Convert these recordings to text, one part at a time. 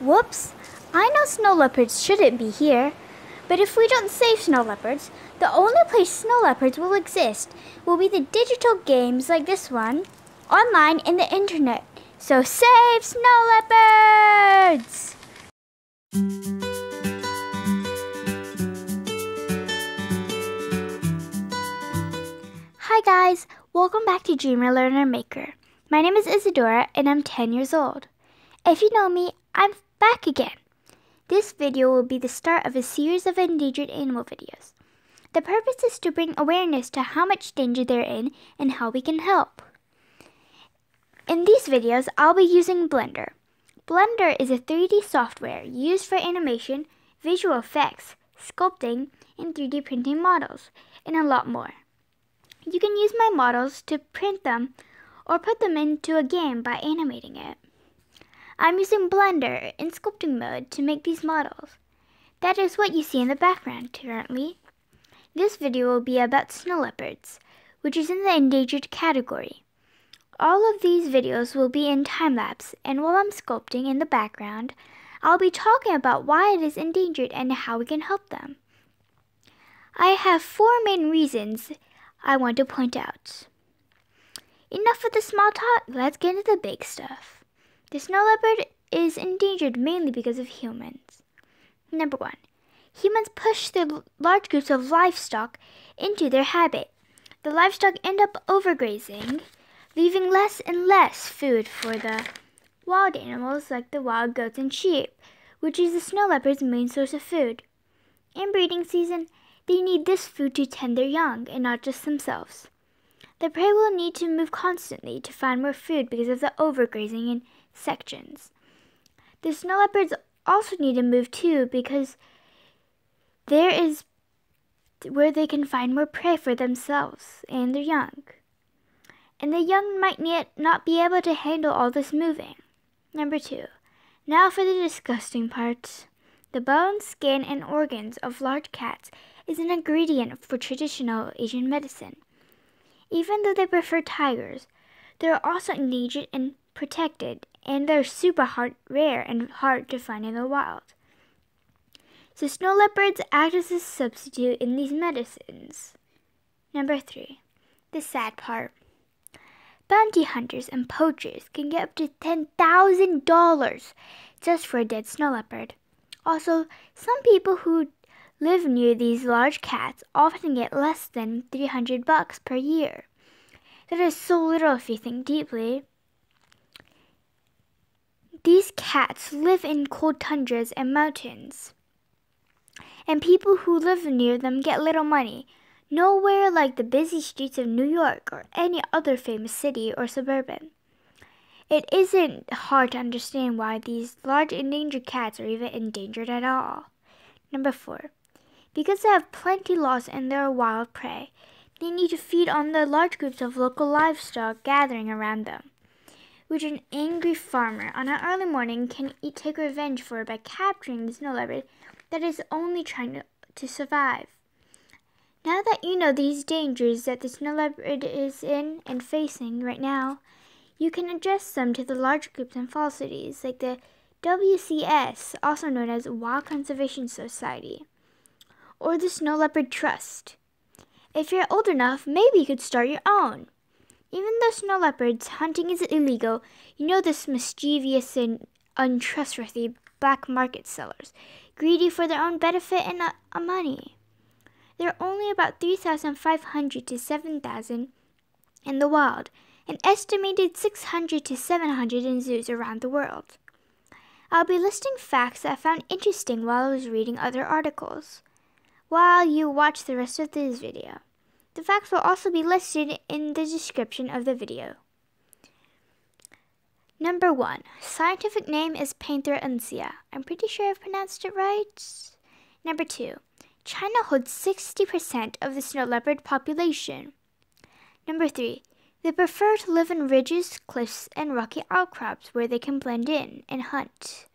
Whoops! I know snow leopards shouldn't be here, but if we don't save snow leopards, the only place snow leopards will exist will be the digital games like this one, online in the internet. So save snow leopards! Hi guys, welcome back to Dreamer Learner Maker. My name is Isadora and I'm 10 years old. If you know me, I'm back again. This video will be the start of a series of endangered animal videos. The purpose is to bring awareness to how much danger they're in and how we can help. In these videos, I'll be using Blender. Blender is a 3D software used for animation, visual effects, sculpting, and 3D printing models, and a lot more. You can use my models to print them or put them into a game by animating it. I'm using Blender in sculpting mode to make these models. That is what you see in the background currently. This video will be about snow leopards, which is in the endangered category. All of these videos will be in time-lapse, and while I'm sculpting in the background, I'll be talking about why it is endangered and how we can help them. I have four main reasons I want to point out. Enough of the small talk, let's get into the big stuff. The snow leopard is endangered mainly because of humans. Number one, humans push the large groups of livestock into their habit. The livestock end up overgrazing, leaving less and less food for the wild animals like the wild goats and sheep, which is the snow leopard's main source of food. In breeding season, they need this food to tend their young and not just themselves. The prey will need to move constantly to find more food because of the overgrazing in sections. The snow leopards also need to move too because there is where they can find more prey for themselves and their young. And the young might not be able to handle all this moving. Number two. Now for the disgusting parts. The bones, skin, and organs of large cats is an ingredient for traditional Asian medicine. Even though they prefer tigers, they are also endangered and protected, and they're super hard, rare and hard to find in the wild. So snow leopards act as a substitute in these medicines. Number three, the sad part. Bounty hunters and poachers can get up to $10,000 just for a dead snow leopard. Also, some people who live near these large cats often get less than 300 bucks per year. That is so little if you think deeply. These cats live in cold tundras and mountains, and people who live near them get little money. Nowhere like the busy streets of New York or any other famous city or suburban. It isn't hard to understand why these large endangered cats are even endangered at all. Number four, because they have plenty lost and they're wild prey, they need to feed on the large groups of local livestock gathering around them, which an angry farmer on an early morning can take revenge for by capturing the snow leopard that is only trying to, to survive. Now that you know these dangers that the snow leopard is in and facing right now, you can adjust them to the large groups and falsities like the WCS, also known as Wild Conservation Society or the Snow Leopard Trust. If you're old enough, maybe you could start your own. Even though snow leopards hunting is illegal, you know this mischievous and untrustworthy black market sellers, greedy for their own benefit and uh, money. There are only about 3,500 to 7,000 in the wild, an estimated 600 to 700 in zoos around the world. I'll be listing facts that I found interesting while I was reading other articles while you watch the rest of this video. The facts will also be listed in the description of the video. Number 1. Scientific name is Panthera uncia. I'm pretty sure I've pronounced it right. Number 2. China holds 60% of the snow leopard population. Number 3. They prefer to live in ridges, cliffs, and rocky outcrops where they can blend in and hunt.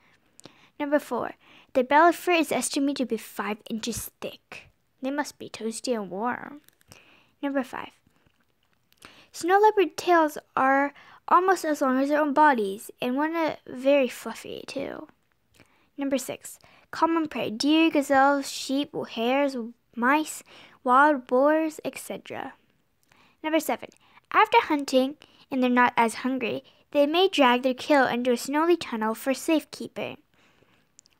Number 4. Their belly fur is estimated to be 5 inches thick. They must be toasty and warm. Number 5. Snow leopard tails are almost as long as their own bodies, and one uh, very fluffy too. Number 6. Common prey deer, gazelles, sheep, hares, mice, wild boars, etc. Number 7. After hunting and they're not as hungry, they may drag their kill into a snowy tunnel for safekeeping.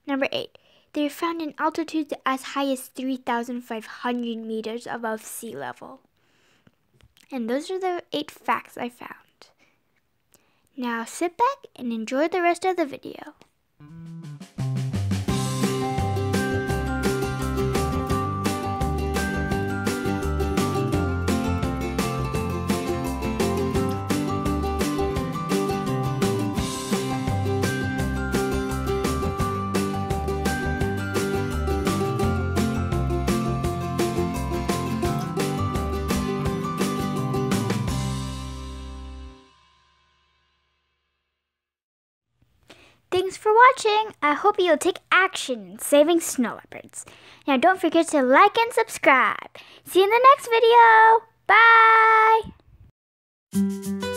Number 8. They are found in altitudes as high as 3,500 meters above sea level. And those are the 8 facts I found. Now sit back and enjoy the rest of the video. Thanks for watching. I hope you'll take action in saving snow leopards. Now don't forget to like and subscribe. See you in the next video. Bye.